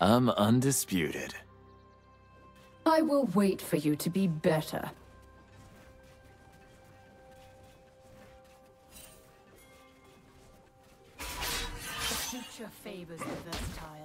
I'm undisputed. I will wait for you to be better. The future favors the versatile.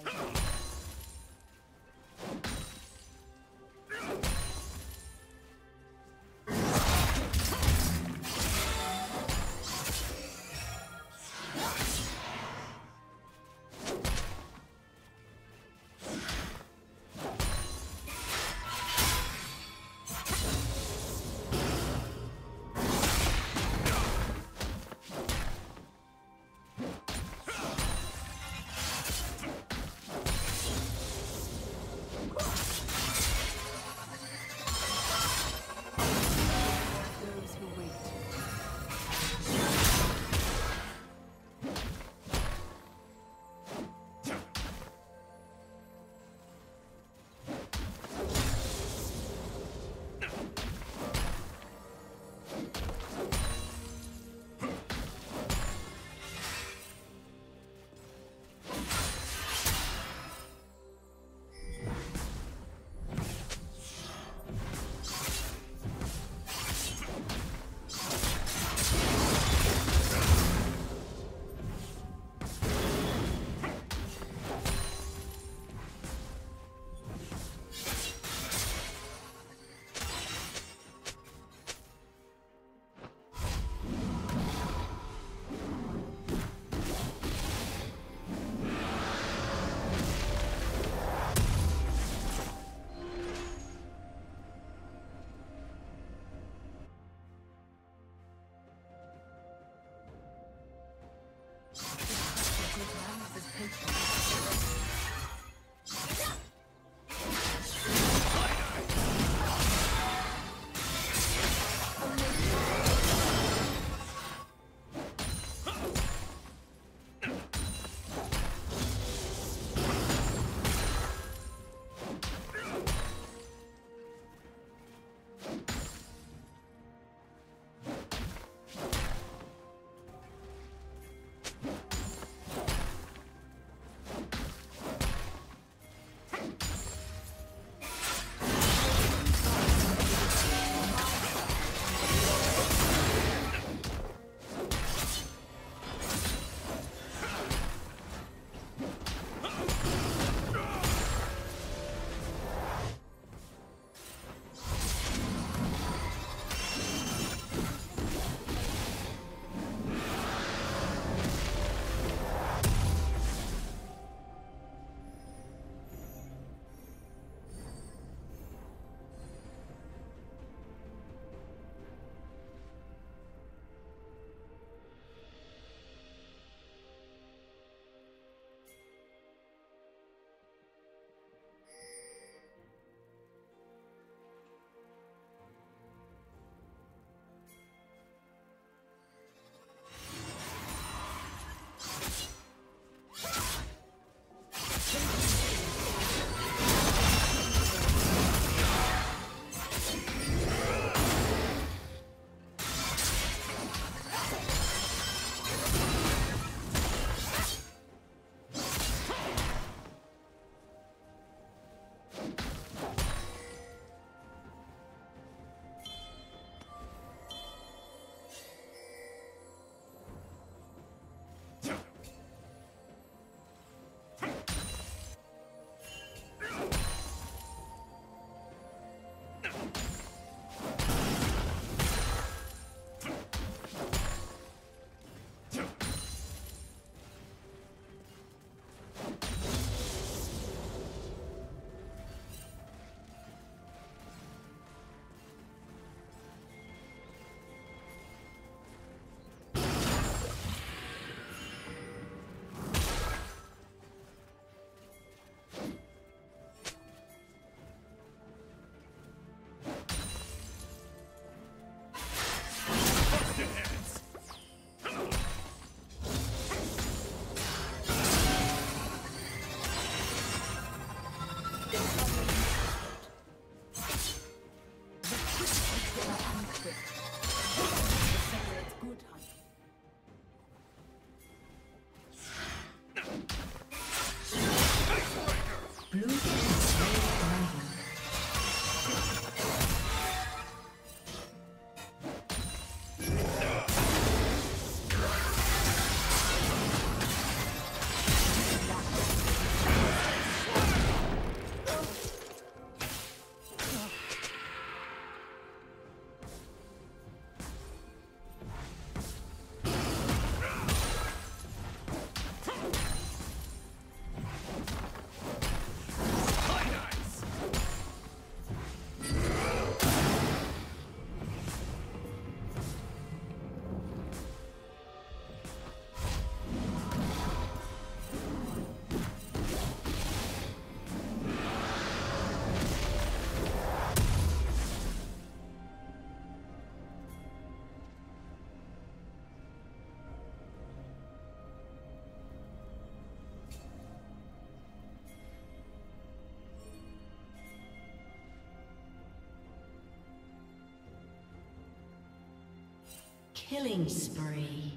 Killing spree.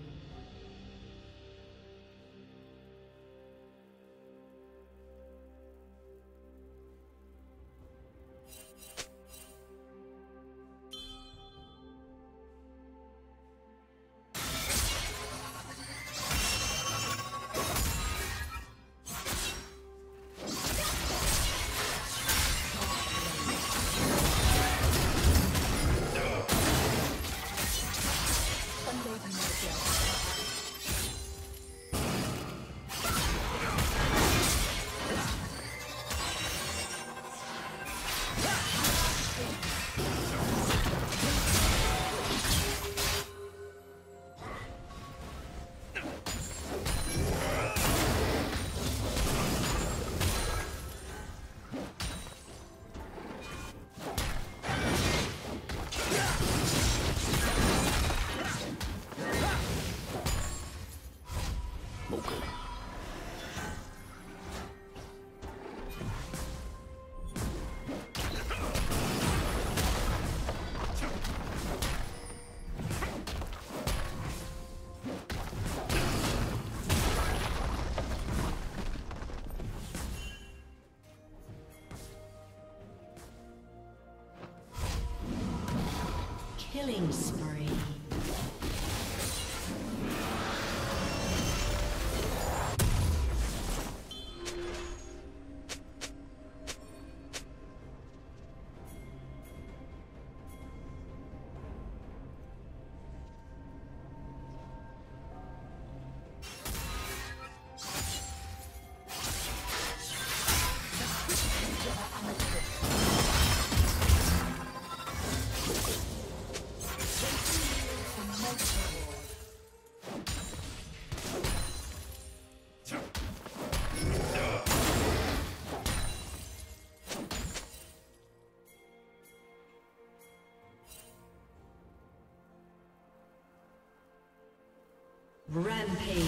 Rampage.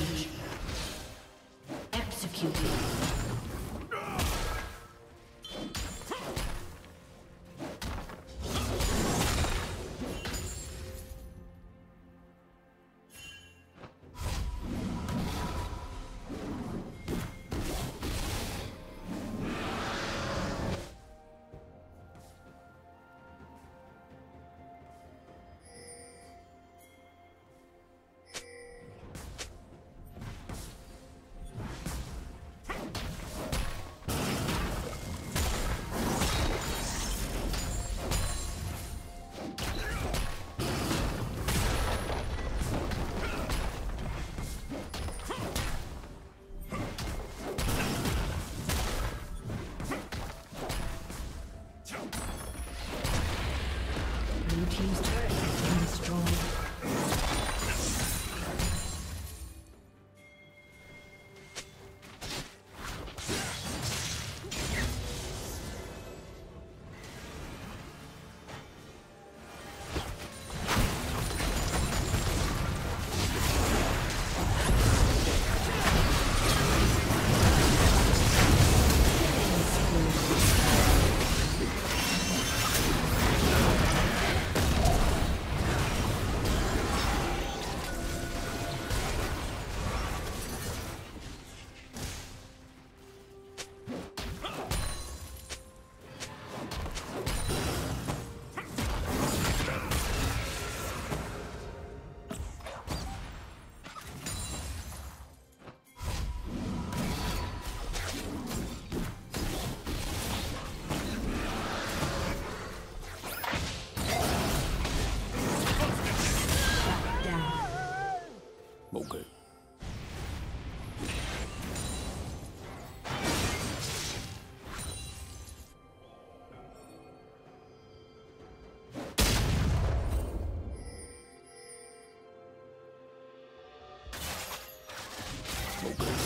Okay.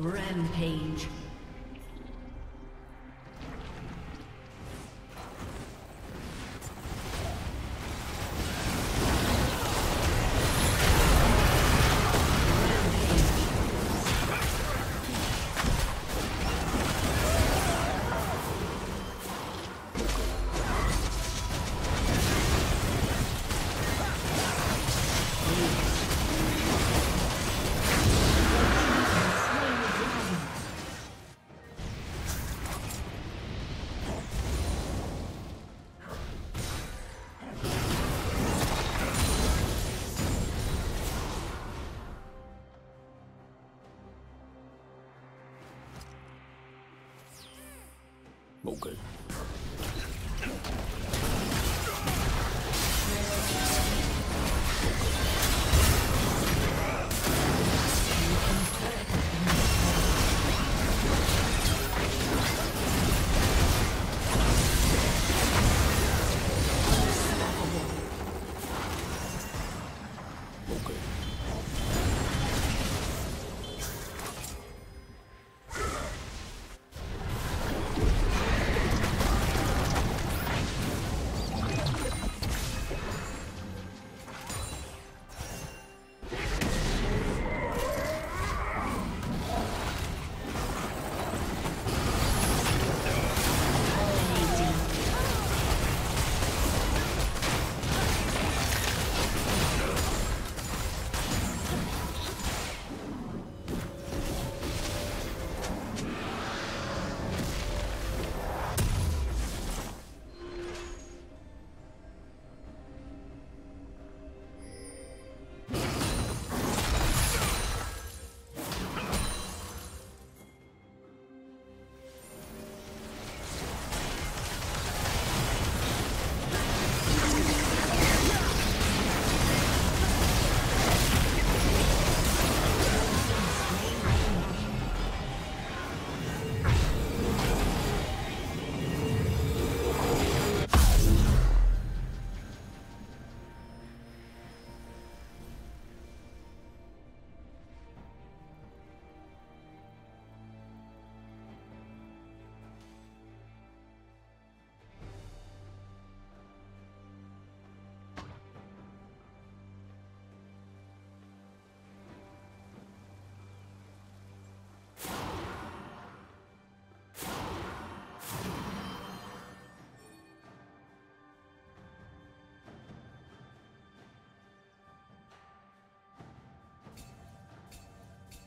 Rampage. Poker.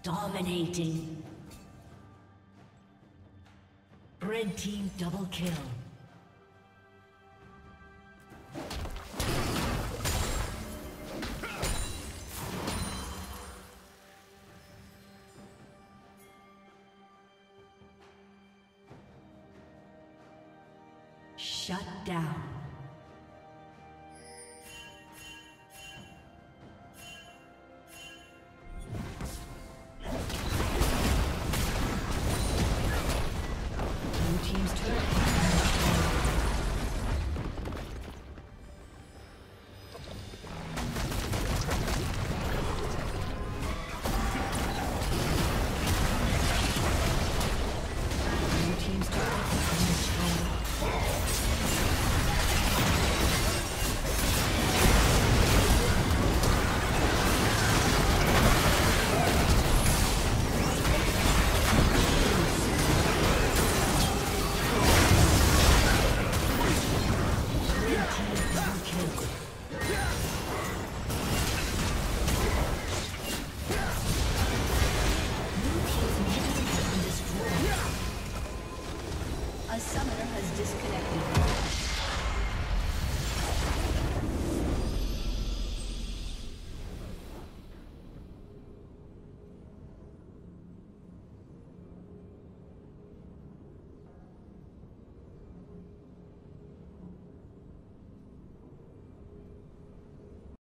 Dominating. Red team double kill. Shut down.